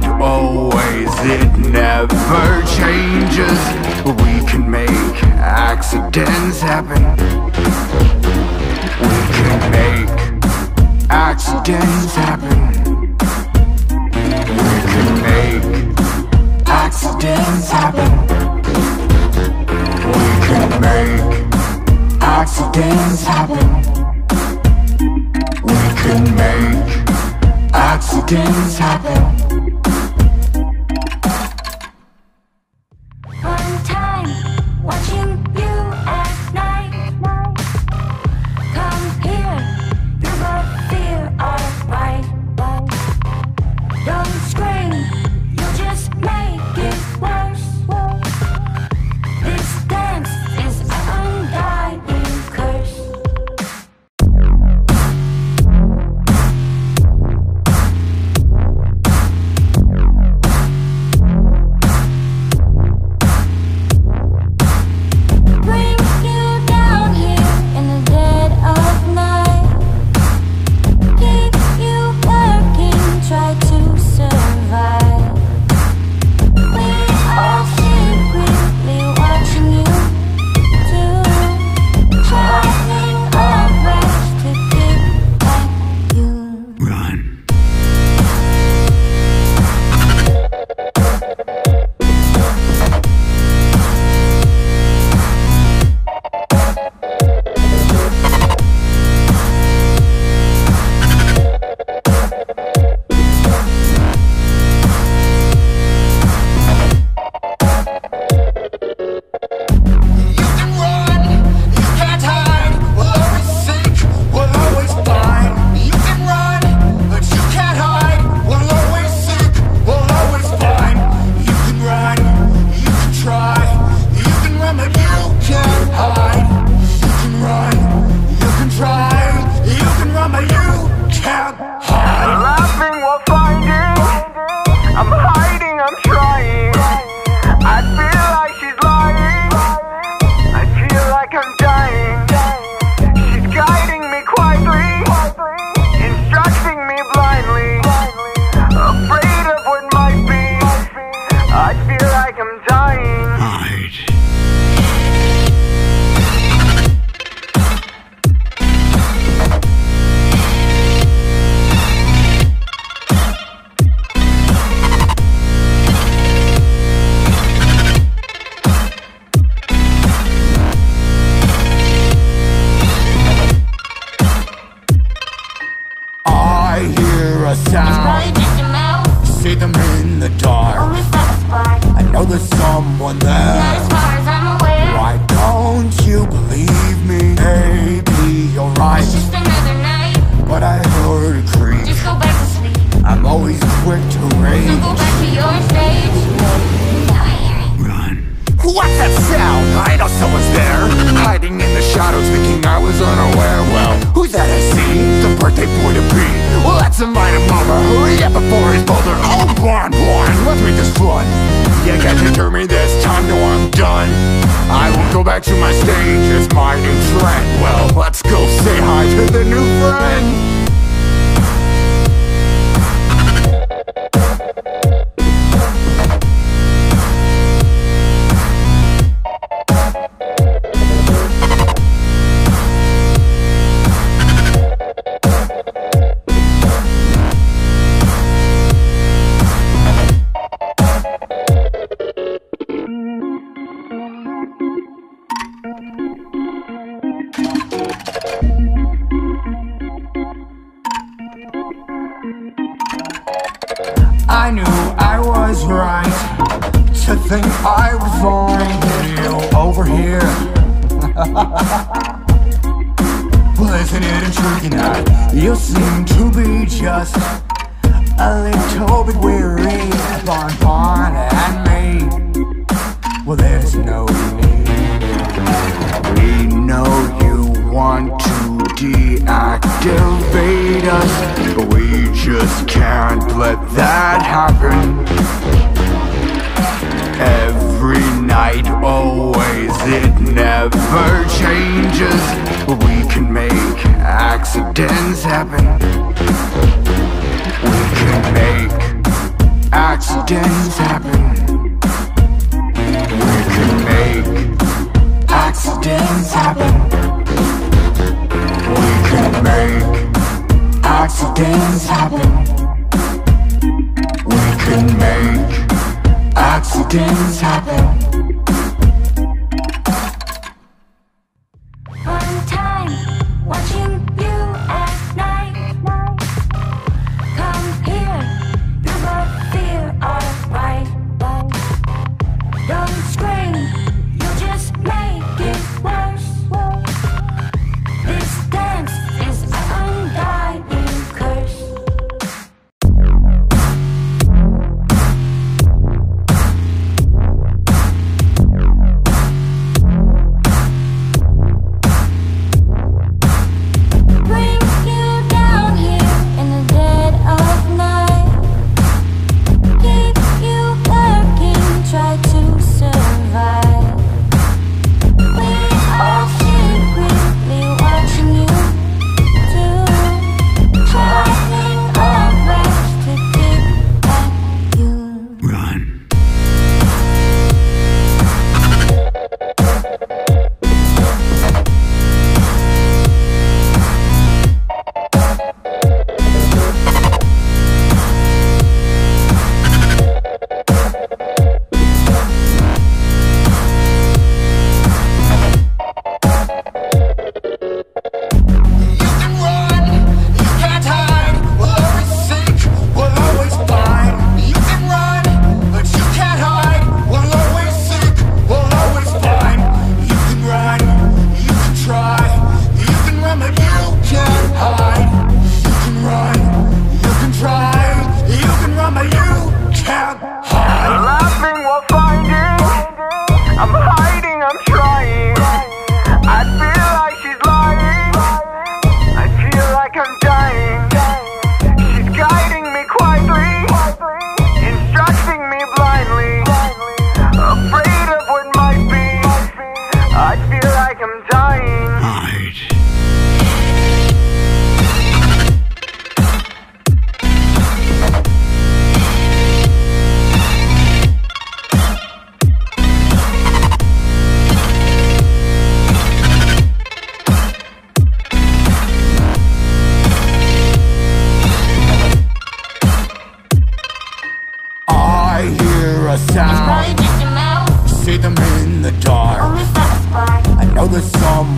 right always, it never changes. We can make accidents happen. We can make accidents happen. We can make accidents happen. We can make accidents happen. We can make accidents happen.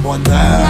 As there.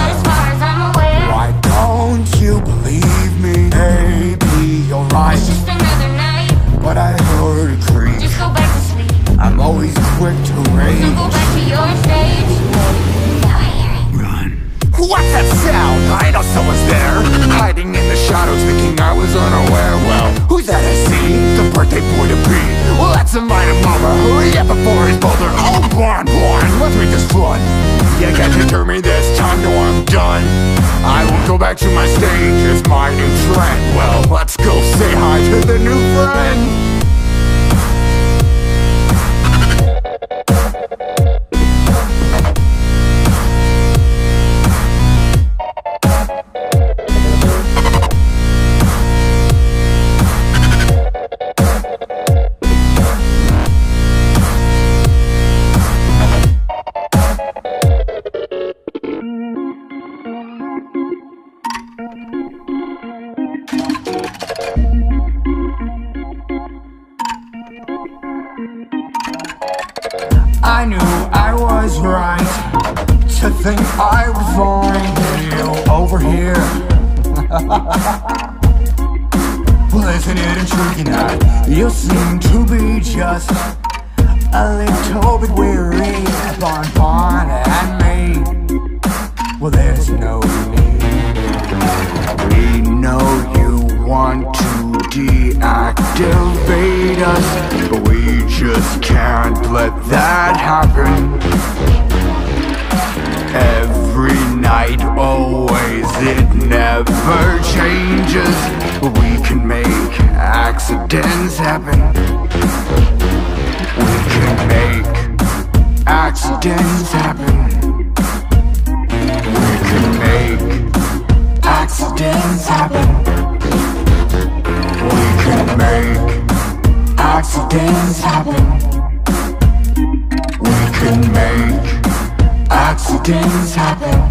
Accidents happen. We could make accidents happen. We could make accidents happen. We could make accidents happen.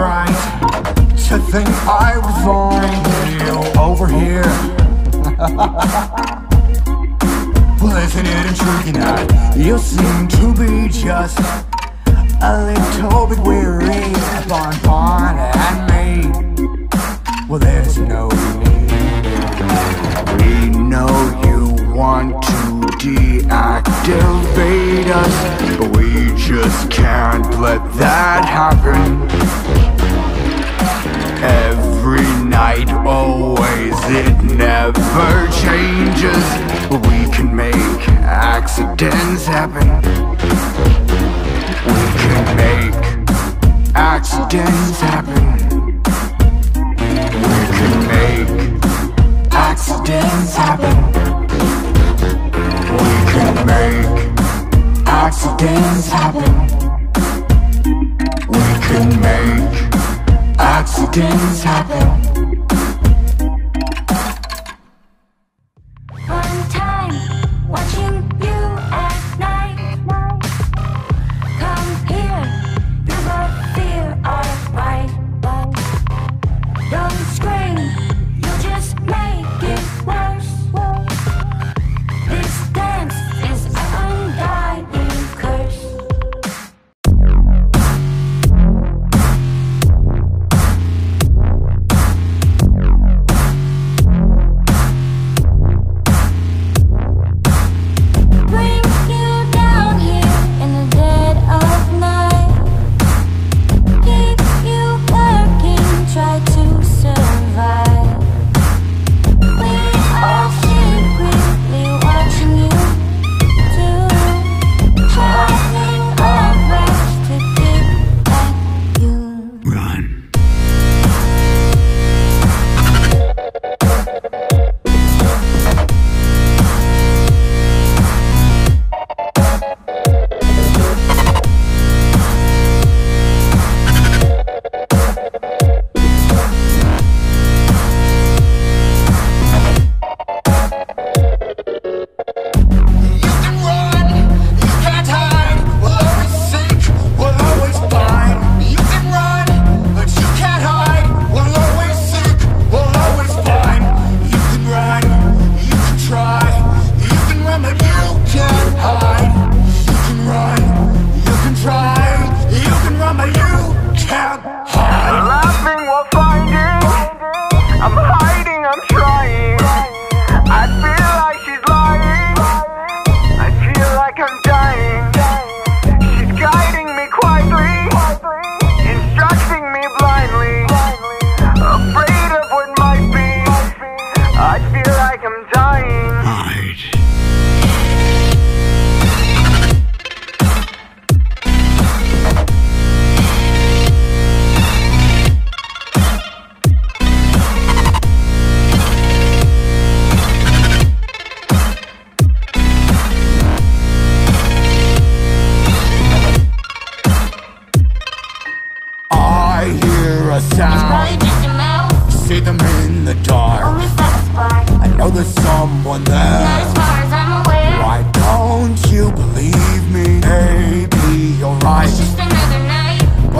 Right to think I was find you over here. well, isn't it intriguing that you seem to be just a little bit weary Bon Bon and me? Well, there's no need. We know you want to deactivate us, but we just can't let that happen. Every night, always, it never changes. But we can make accidents happen. We can make accidents happen. We can make accidents happen. Make accidents happen. We can make accidents happen.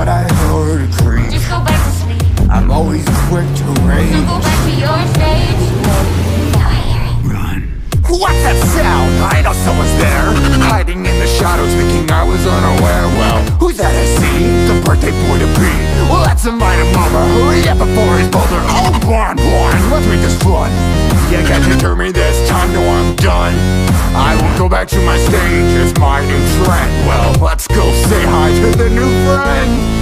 But I heard a creak. Just go back to sleep. I'm always quick to So go back to your stage. Now I hear it. Run. What's that sound? I know someone's there, hiding in the shadows, thinking I was unaware. Well, who's that I see? The birthday boy to be. Well, let's invite him over. Hurry up before he's bolder. Oh, blind, blind, let's make this fun. You to hear me this time, no, I'm done. I won't go back to my stage, it's my new trend. Well, let's go say hi to the new friend.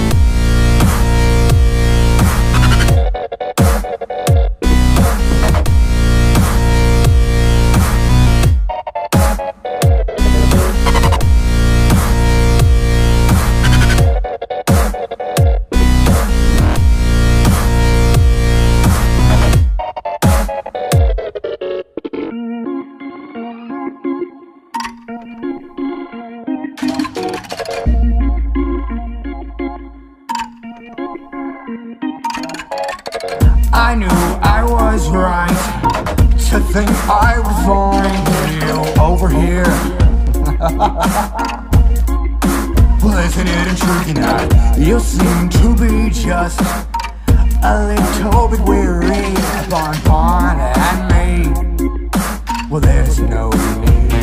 think I was wrong over here. well, isn't it intriguing that you seem to be just a little bit weary upon Bon and me? Well, there's no need.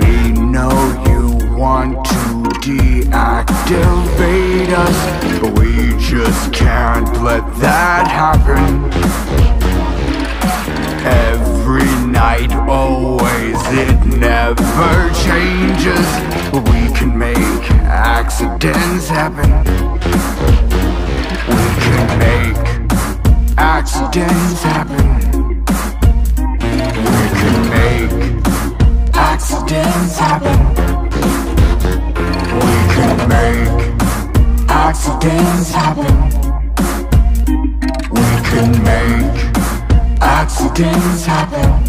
We know you want to deactivate us, but we just can't let that happen every night, always, it never changes. We can make accidents happen. We can make accidents happen. We can make accidents happen. We can make accidents happen. things happen.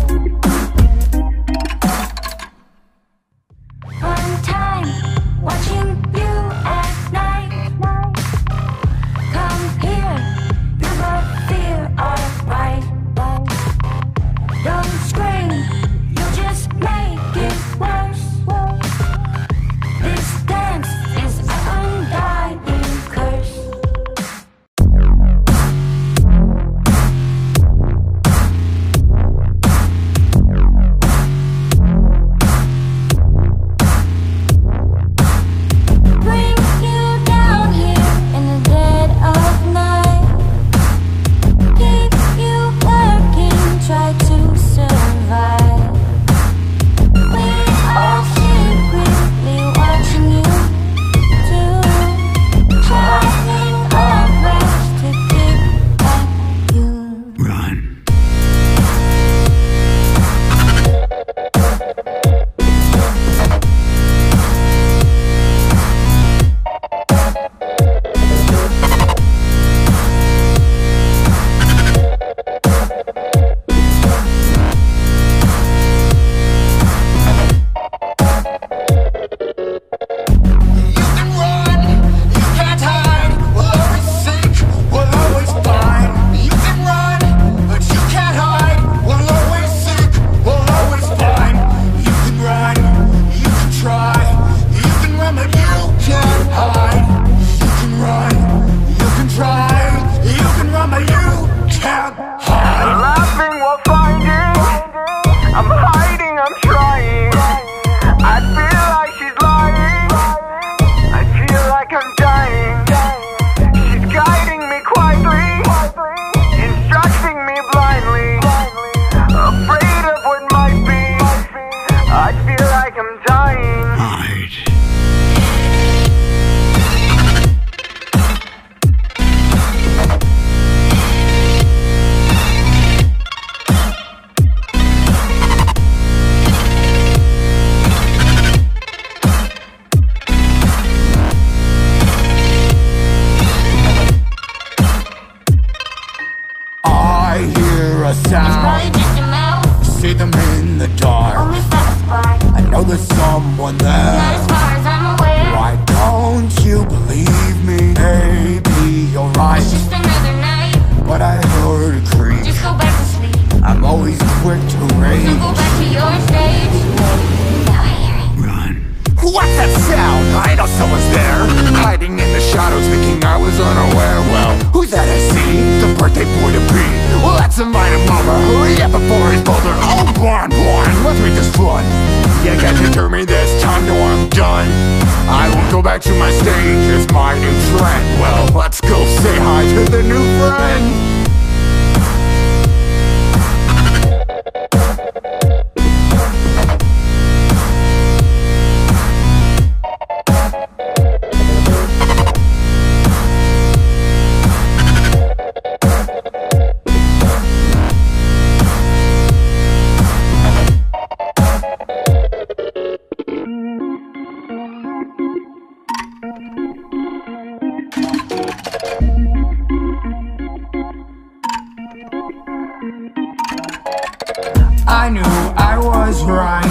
I knew I was right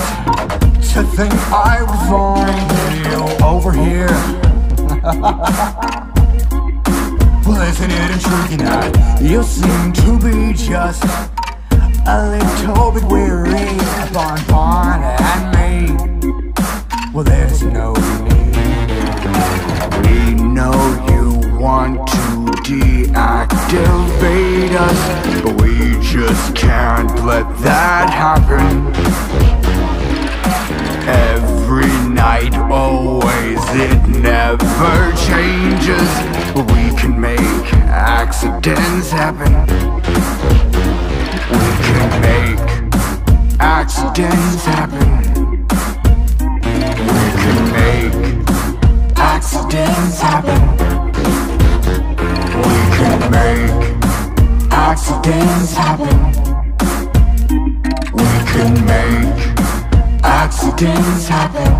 to think I would find you over here. well, isn't it intriguing that you seem to be just a little bit weary upon Bon and me? Well, there's no need. We know you want to deactivate us, but we just can't let that happen. Every night, always, it never changes. We can make accidents happen. We can make accidents happen. We can make accidents happen. Make accidents happen. We can make accidents happen.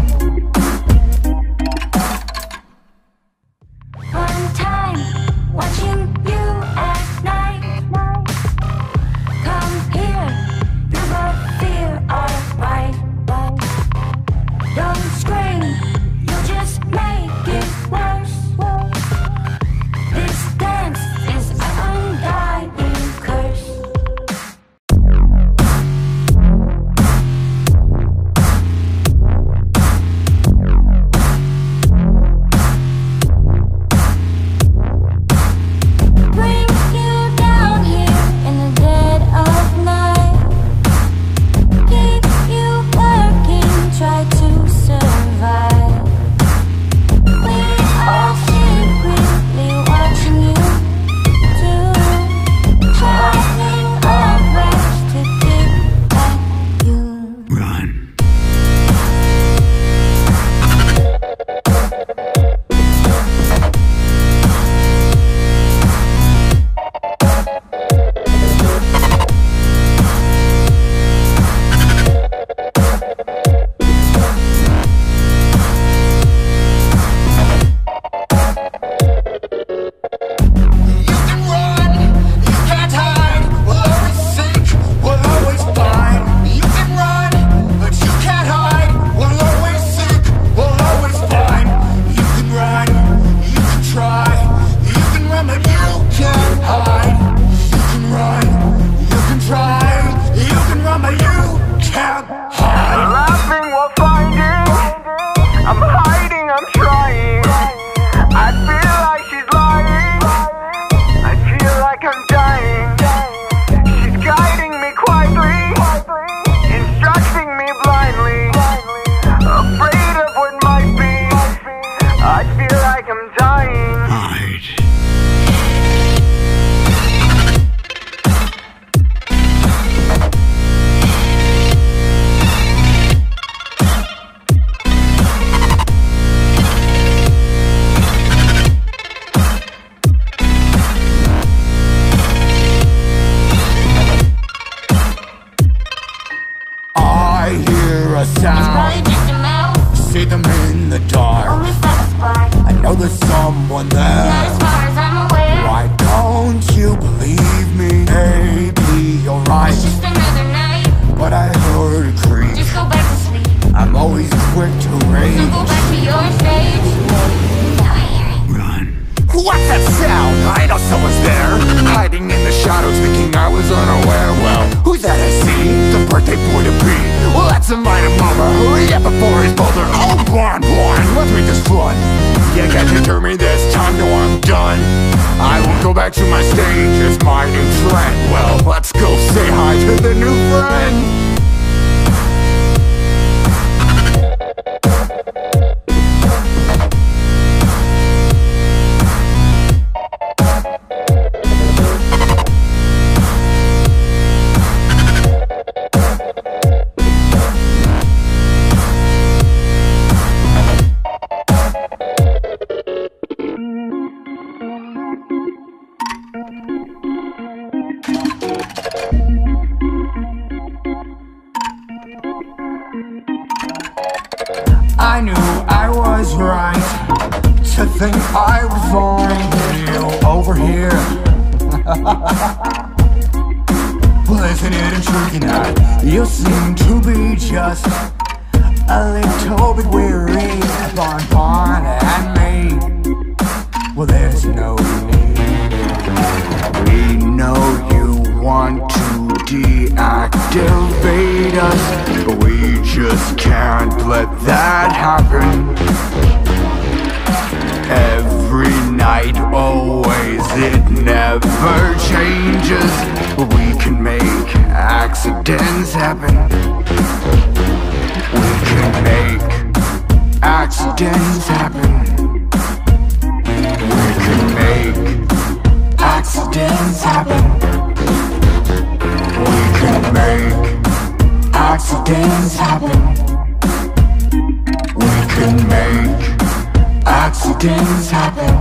What's that sound? I know someone's there. Hiding in the shadows thinking I was unaware. Well, who's that I see? The birthday boy to be? Well, let's invite him over up before he's bolder Oh, blind, blind, let's make this fun You can't deter me? This time, no I'm done. I won't go back to my stage. As my new trend Well, let's go say hi to the new friend think I was wrong over here. well, isn't it intriguing that you seem to be just a little bit weary upon Bon and me? Well, there's no need. We know you want to deactivate us, but we just can't let that happen every night, always. It never changes, we can make accidents happen. We can make accidents happen. We can make accidents happen. We can make accidents happen. things happen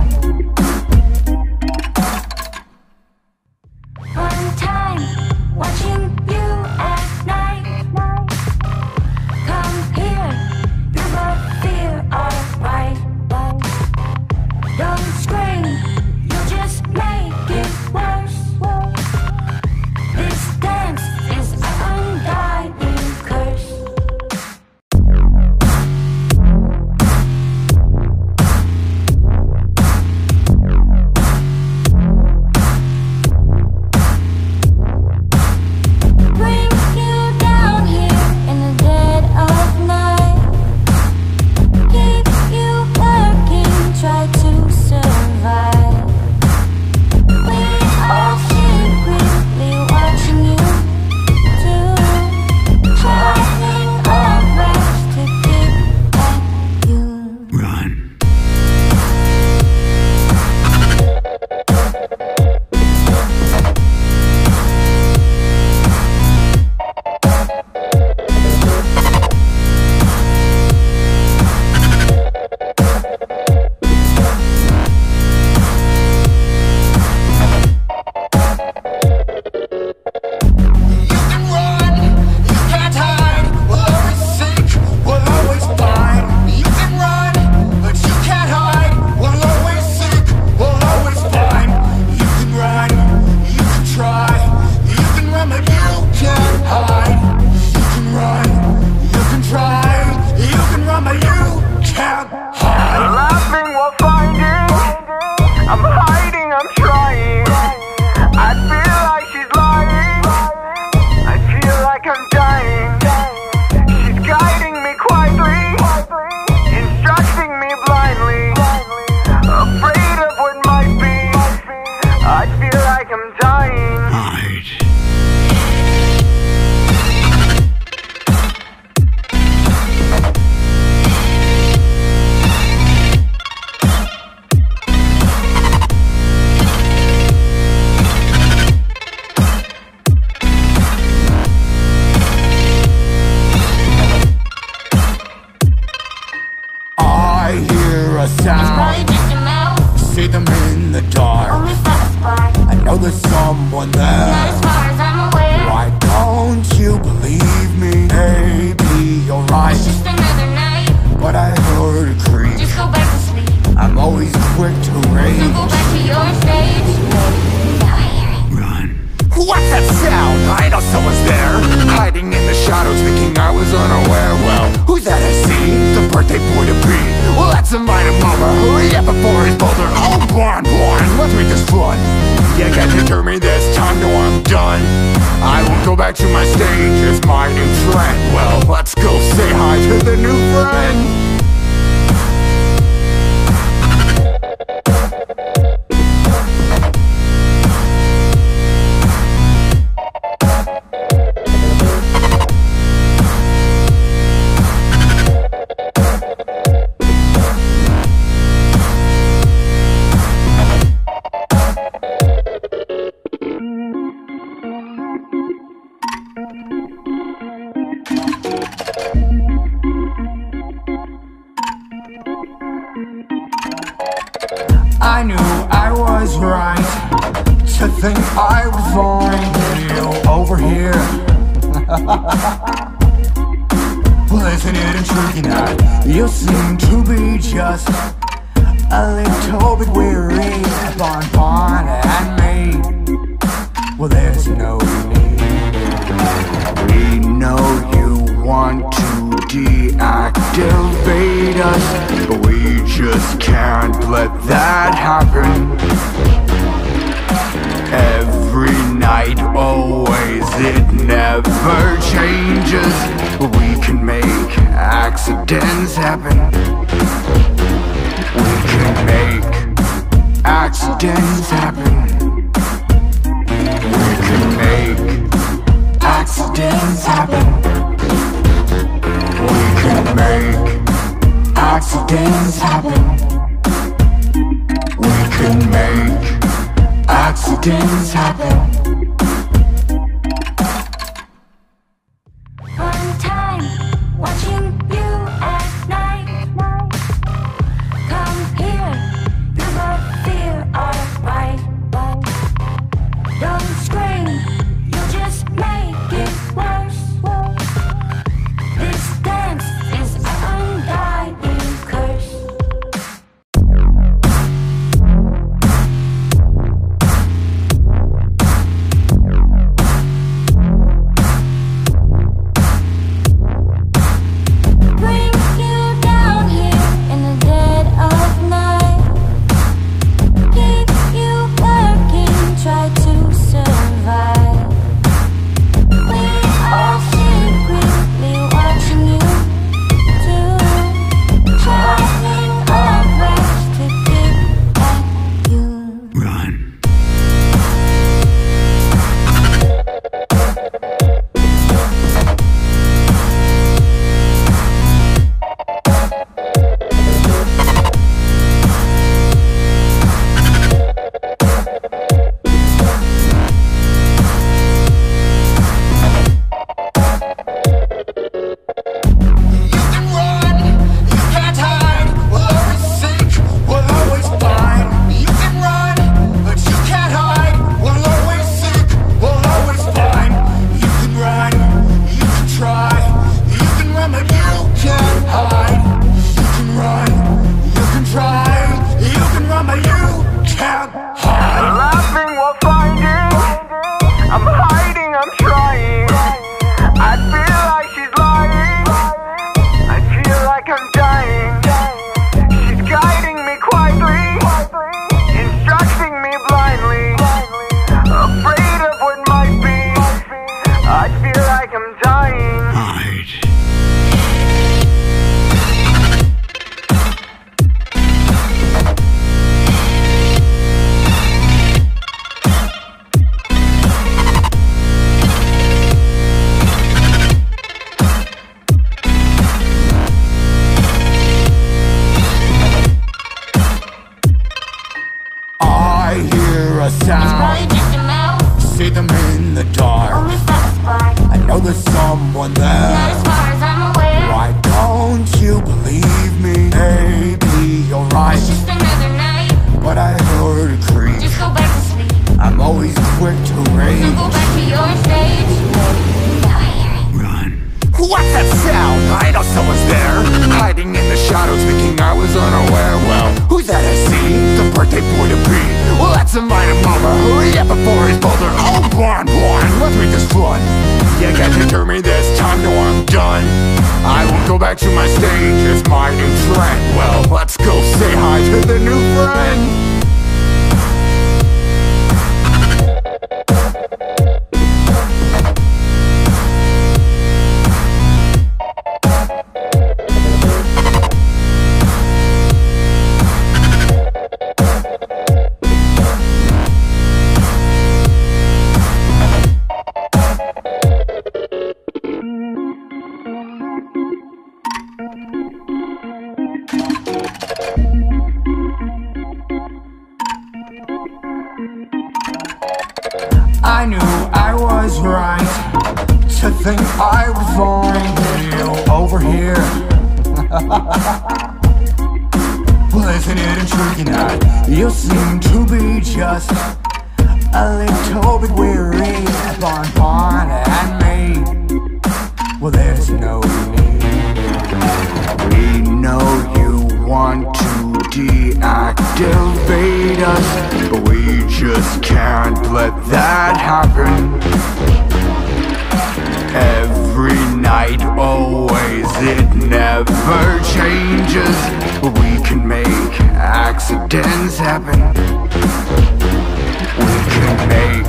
listening to tonight You seem to be just a little bit weary. Upon Bon and me Well, there's no need. We know you want to deactivate us But we just can't let that happen. Every night always, it never changes. We can make accidents happen. We can make accidents happen. We can make accidents happen. We can make accidents happen. We can make accidents happen. Hurry up before his boulder. Oh, Bon, Bon, let's make this fun You can't deter me this time, no, I'm done. I won't go back to my stage, it's my new trend Well, let's go say hi to the new friend. I was on over here. Blessing it and tricking out. You seem to be just a little bit weary upon Bon and me. Well, there's no need. We know you want to deactivate us, but we just can't let that happen. Hey night always, it never changes. We can make accidents happen. We can make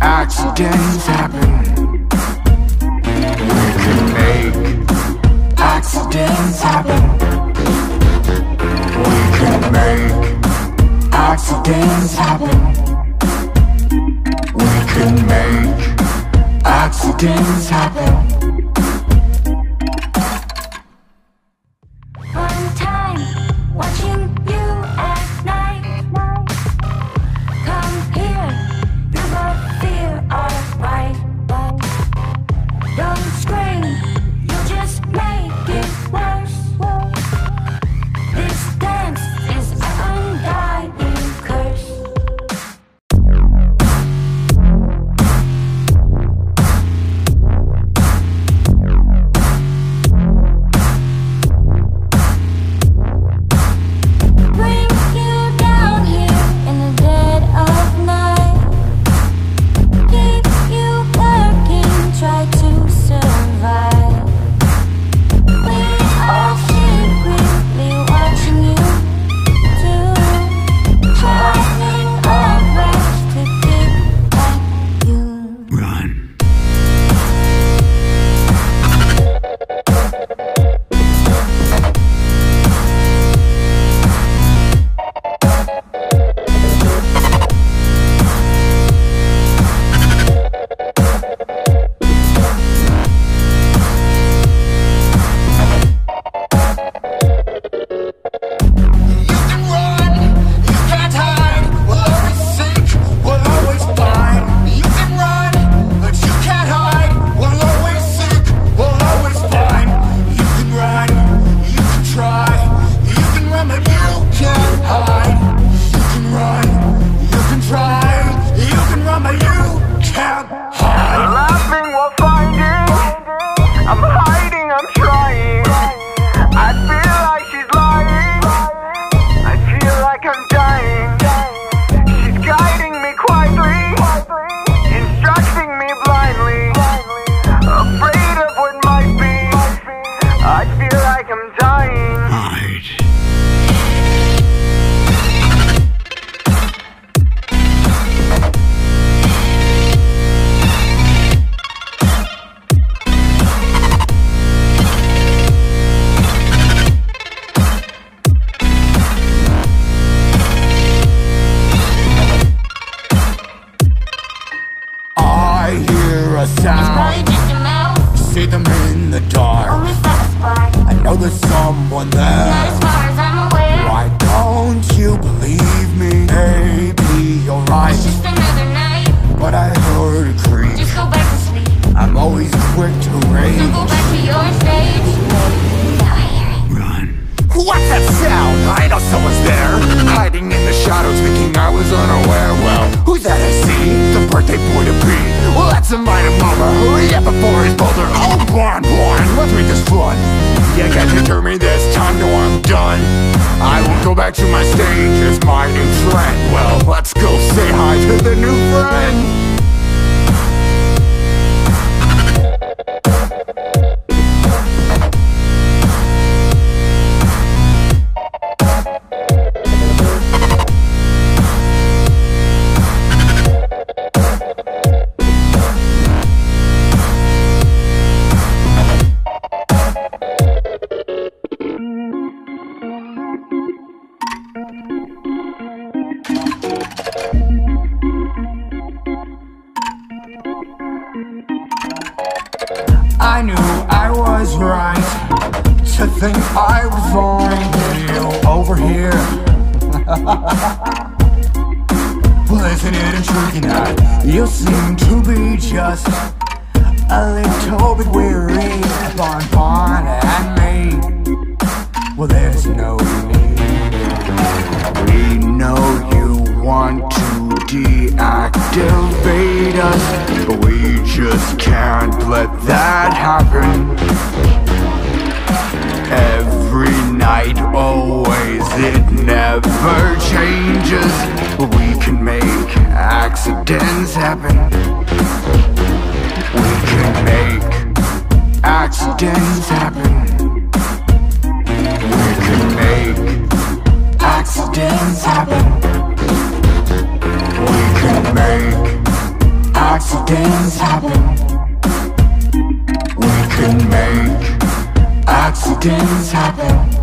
accidents happen. We can make accidents happen. We can make accidents happen. We can make accidents happen. mad at me Well there's no need. We know you want to deactivate us But we just can't let that happen. Every night, always, it never changes we can make accidents happen. We can make Accidents happen. We can make accidents happen. We can make accidents happen. We can make accidents happen.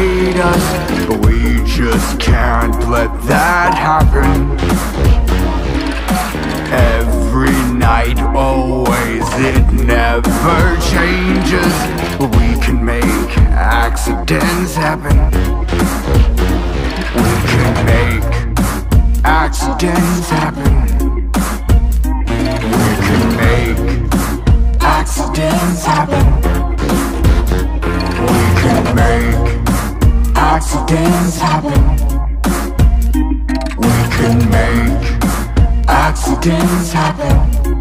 hate us But we just can't let that happen. Every night, always, it never changes But we can make accidents happen. We can make accidents happen. We can make accidents happen. We can make accidents happen. We can make accidents happen.